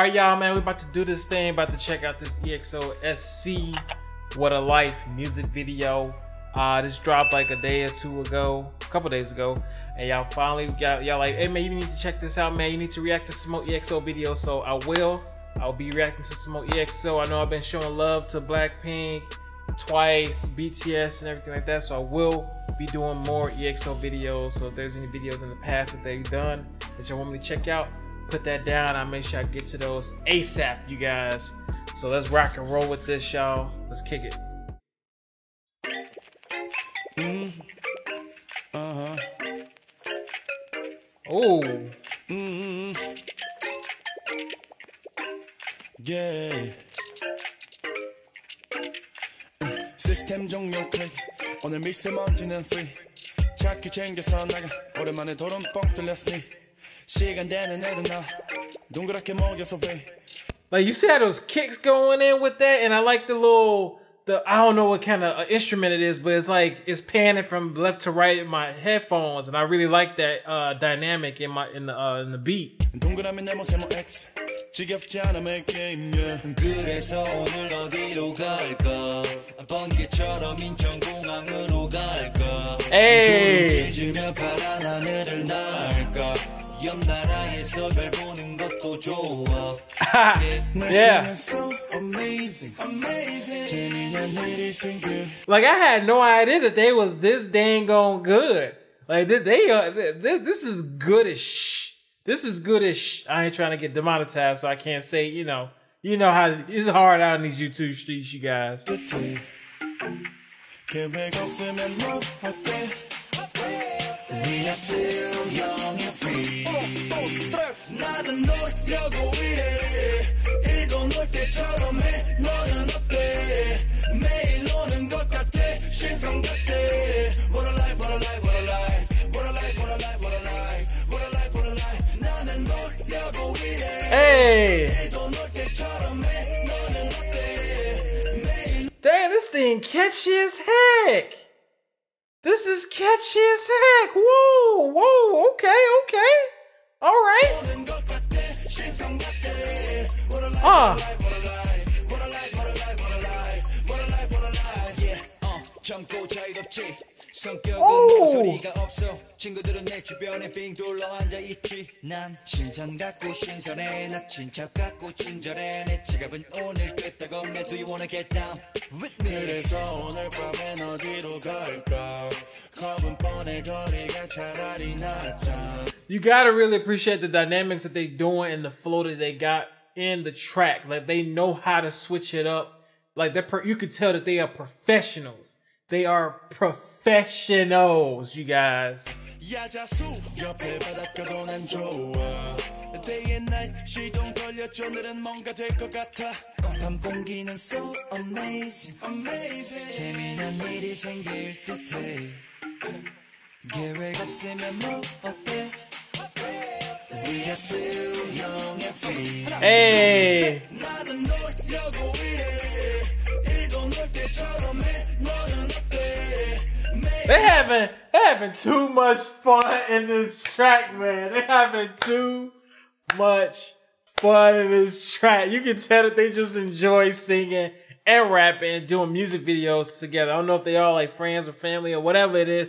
All right, y'all, man, we about to do this thing. About to check out this EXO SC What a Life music video. Uh, this dropped like a day or two ago, a couple days ago, and y'all finally got y'all like, hey man, you need to check this out, man. You need to react to some more EXO videos. So I will. I'll be reacting to some more EXO. I know I've been showing love to Blackpink, Twice, BTS, and everything like that. So I will be doing more EXO videos. So if there's any videos in the past that they've done that y'all want me to check out, put that down. I'll make sure I get to those ASAP, you guys. So let's rock and roll with this, y'all. Let's kick it. Mm. Uh-huh. Oh, Mm. Yeah. 시스템 종료 클릭 오늘 미세먼지는 free 차키 챙겨서 나가 오랜만에 도론 뻥 뚫렸으니 시간 되는 애들 나 동그랗게 먹여서 왜 like you see how those kicks going in with that, and I like the little the I don't know what kind of uh, instrument it is, but it's like it's panning from left to right in my headphones, and I really like that uh, dynamic in my in the uh, in the beat. 동그라미 네모 세모 X 지겹지 않음의 게임 yeah. 그래서 오늘 어디로 갈까 번개처럼 인천공항으로 갈까 Hey, 찢 으며 파란 하늘을 날까 옆 나라에서 별 보는 것도 좋아 yeah. 날씨는 so amazing amazing 재미난 일이 생길 Like I had no idea that they was this dang on good. Like they, they uh, this, this is good as sh. This is good as sh. I ain't trying to get demonetized, so I can't say you know. You know how it's hard out in these YouTube streets, you guys. 끝에 계획 없으면 뭐 어때 We are still young and free 나는 놀려고 해 일도 놀 때처럼 해 너는 어때 매일 노는 것 같아 신성 같아 What a life what a life what a life What a life what a life what a life What a life what a life 나는 놀려고 해 Hey, 일도 놀 때처럼 해 너는 어때 매일 damn, this thing catchy as heck. This is catchy as heck. Whoa, whoa, okay, okay, all right. 어, 젊고 자유롭지. 성격은 오. 모서리가 없어. 친구들은 내 주변에 빙 둘러 앉아 있지. 난 신선 같고 신선해. 나 친척 같고 친절해. 내 지갑은 오늘 끄떡없네. Do you wanna get down with me? 그래서 오늘 밤엔 어디로 갈까 겁은 뻔해 거리가 차라리 낫잖아 you gotta really appreciate the dynamics that they doing and the flow that they got in the track. Like they know how to switch it up. Like they, per- you could tell that they are professionals. They are professionals, you guys. 야자수 옆에 바닷가도 난 좋아 Day and night 시동 걸렸죠 오늘은 뭔가 될 것 같아 밤 공기는 so amazing, amazing. 재미난 일이 생길 듯해. 계획 없으면 뭐 어때? Hey. They having they having too much fun in this track, man. They having too much fun in this track. You can tell that they just enjoy singing and rapping and doing music videos together. I don't know if they are like friends or family or whatever it is,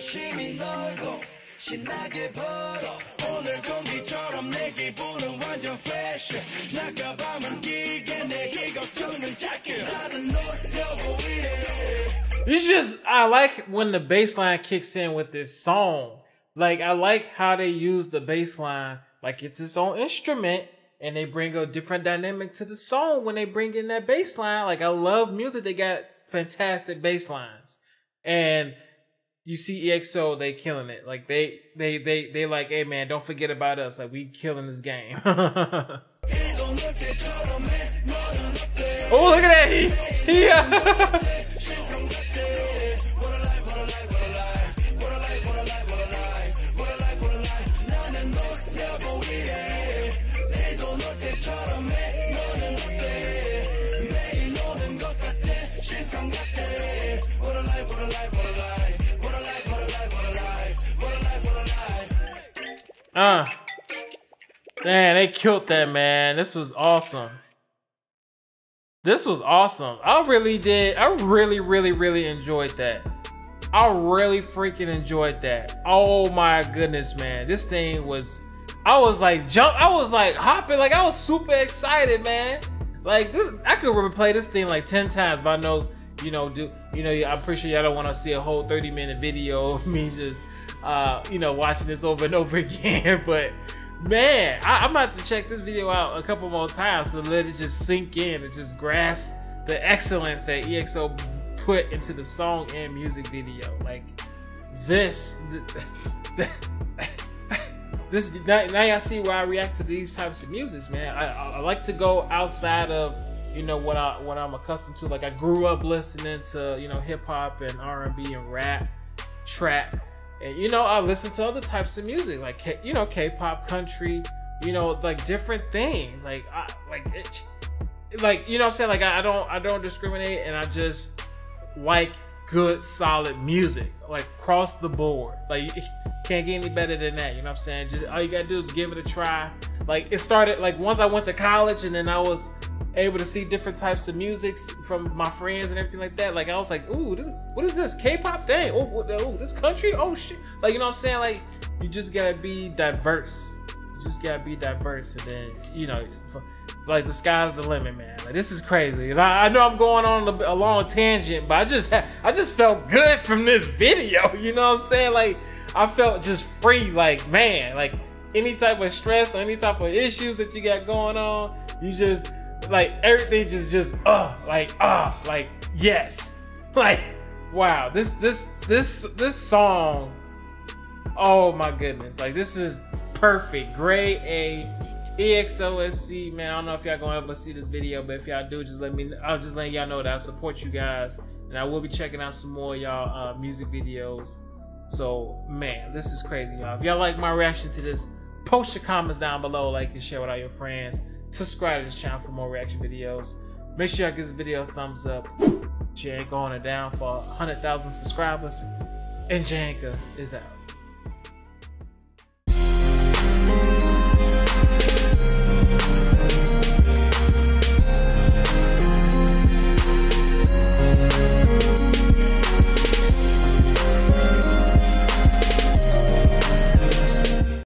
열심히 놀고 신나게 벌어 오늘 공기처럼 내 기분은 완전 fresh 낮과 밤은 길게 내게 걱정은 작게 나는 놀려고 해 It's just I like when the bass line kicks in with this song. Like I like how they use the bass line like it's its own instrument and they bring a different dynamic to the song when they bring in that bass line. Like I love music they got fantastic bass lines. And you see EXO, they killing it. Like they they they they like, hey man, don't forget about us. Like we killing this game. Oh, look at that. He, yeah. Uh. Man, they killed that man. This was awesome. This was awesome. I really did. I really, really, really enjoyed that. I really freaking enjoyed that. Oh my goodness, man. This thing was I was like jump I was like hopping like I was super excited, man. Like this I could replay this thing like 10 times, but I know, you know, do you know, I'm pretty sure y'all don't want to see a whole 30 minute video of me just uh, you know, watching this over and over again. But man, I, am about to check this video out a couple more times to let it just sink in and just grasp the excellence that EXO put into the song and music video. Like this, this now, now y'all see why I react to these types of music, man. I, I, like to go outside of you know what I what I'm accustomed to. Like I grew up listening to you know hip hop and R&B and rap, trap and you know, I listen to other types of music, like K, you know, K-pop, country, you know, like different things. Like, I, like, it, like you know, I'm saying, like, I, don't, I don't discriminate, and I just like good, solid music, like across the board. Like, can't get any better than that. You know what I'm saying? Just all you gotta do is give it a try. Like, it started like once I went to college, and then I was able to see different types of musics from my friends and everything like that. Like I was like, ooh, this, what is this? K-pop thing? Oh, oh, this country? Oh shit! Like you know what I'm saying? Like you just gotta be diverse. You just gotta be diverse, and then you know, like the sky's the limit, man. Like this is crazy. I, I know I'm going on a, a long tangent, but I just I just felt good from this video. You know what I'm saying? Like I felt just free. Like man, like any type of stress or any type of issues that you got going on, you just like everything just just uh like uh like yes. Like wow this this this this song oh my goodness. Like this is perfect. Grade a EXO SC man i don't know if y'all gonna ever see this video but if y'all do just let me i'll just let y'all know that i support you guys and i will be checking out some more y'all uh, music videos. So man this is crazy y'all. If y'all like my reaction to this post your comments down below like and share with all your friends subscribe to this channel for more reaction videos. Make sure y'all give this video a thumbs up. Jay going down for 100,000 subscribers. And J Anchor is out.